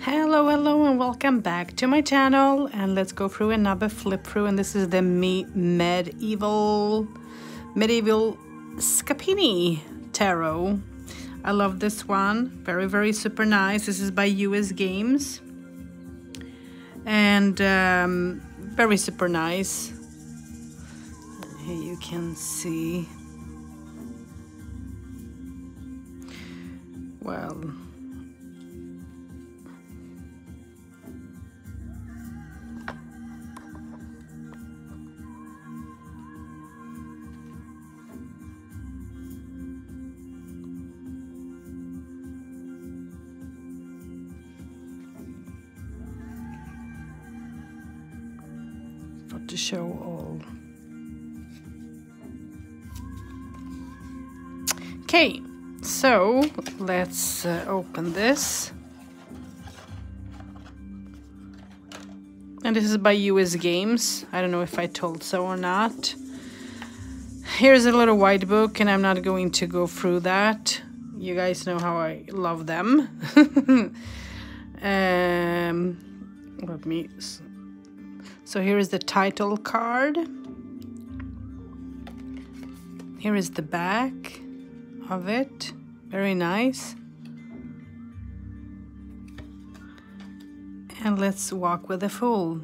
Hello, hello, and welcome back to my channel. And let's go through another flip through. And this is the Me Medieval Medieval Scapini Tarot. I love this one. Very, very super nice. This is by US Games. And um, very super nice. Here you can see. Well, to show all. Okay, so let's uh, open this. And this is by US Games. I don't know if I told so or not. Here's a little white book, and I'm not going to go through that. You guys know how I love them. um, let me so here is the title card. Here is the back of it. Very nice. And let's walk with the fool.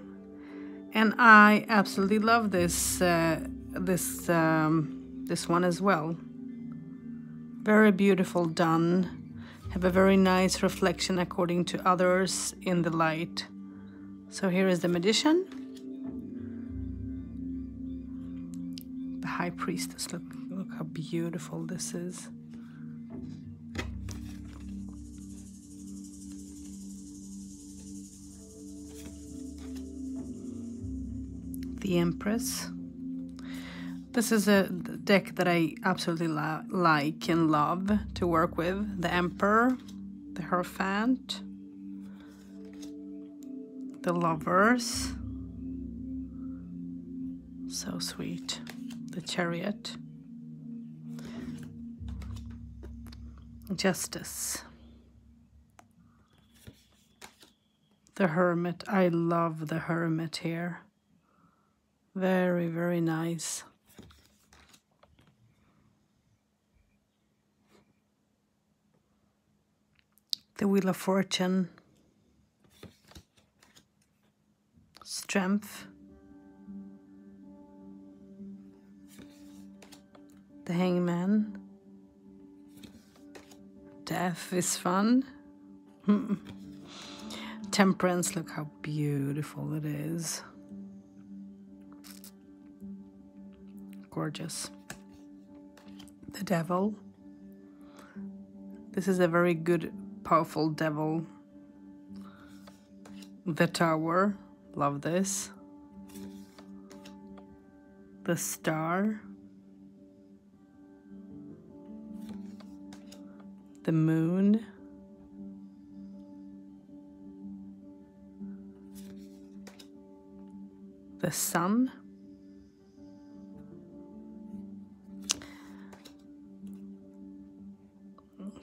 And I absolutely love this uh, this um, this one as well. Very beautiful done. Have a very nice reflection according to others in the light. So here is the magician. High priestess. Look, look how beautiful this is. The Empress. This is a deck that I absolutely like and love to work with. The Emperor, the Hierophant, the Lovers. So sweet the chariot. Justice. The hermit. I love the hermit here. Very, very nice. The Wheel of Fortune. Strength. The Hangman. Death is fun. Temperance, look how beautiful it is. Gorgeous. The Devil. This is a very good, powerful devil. The Tower. Love this. The Star. The moon. The sun.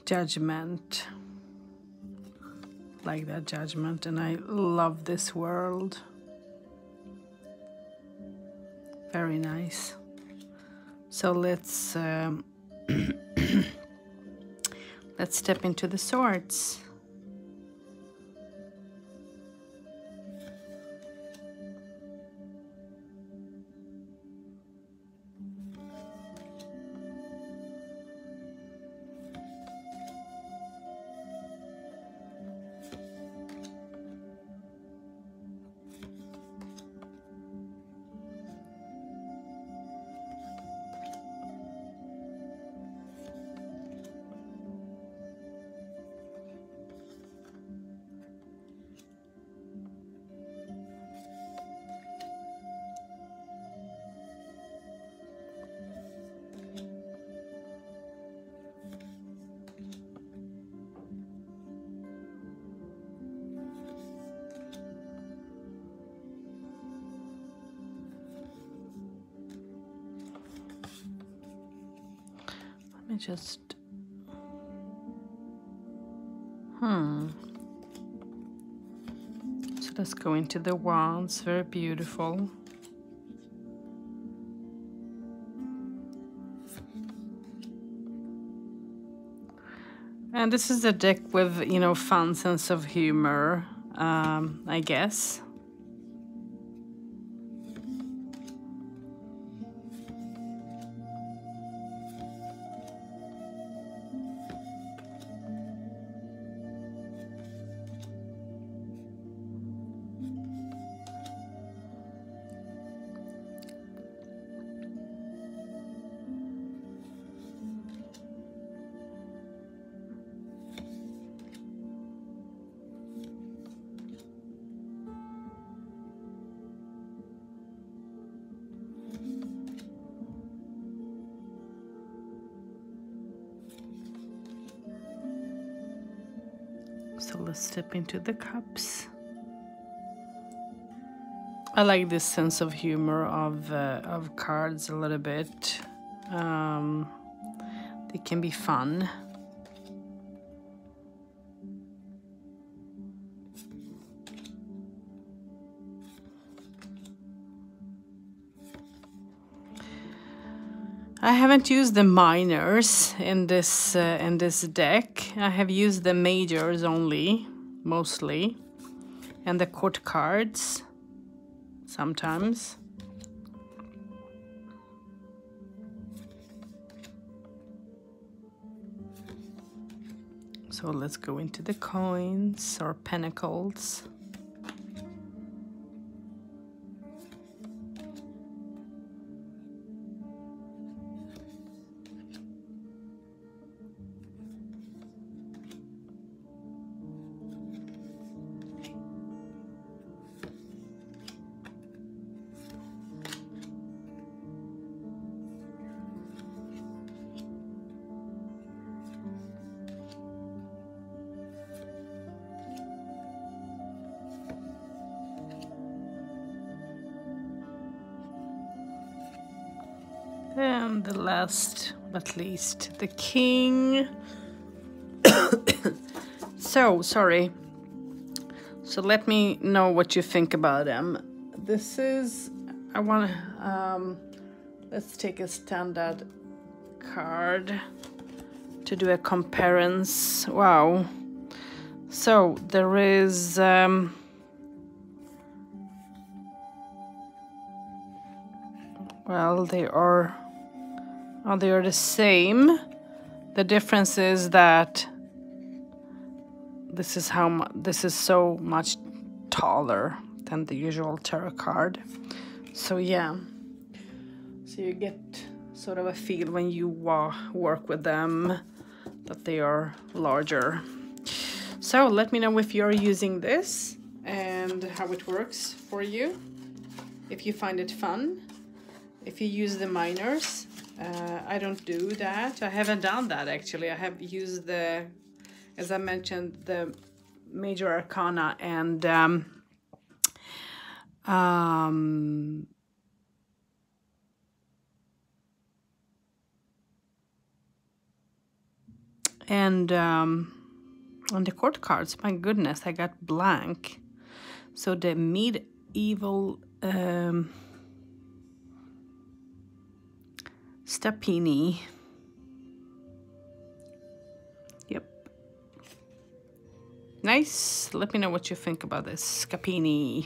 Judgment. Like that judgment, and I love this world. Very nice. So let's um, Let's step into the swords. Just... Hmm. So let's go into the wands. Very beautiful. And this is a deck with, you know, fun sense of humor, um, I guess. So let's step into the cups. I like this sense of humor of uh, of cards a little bit. Um, they can be fun. I haven't used the minors in this uh, in this deck. I have used the majors only, mostly, and the court cards sometimes. So let's go into the coins or pentacles. And the last but least, the king. so, sorry. So let me know what you think about him. This is, I want to, um, let's take a standard card to do a comparison. Wow. So there is, um, well, they are Oh, they are the same. The difference is that this is how this is so much taller than the usual tarot card. So yeah, so you get sort of a feel when you work with them that they are larger. So let me know if you're using this and how it works for you. If you find it fun, if you use the minors, uh, I don't do that. I haven't done that actually. I have used the, as I mentioned, the major arcana and um, um, and um, on the court cards, my goodness, I got blank. So the medieval um, Scapini. Yep. Nice. Let me know what you think about this Scapini.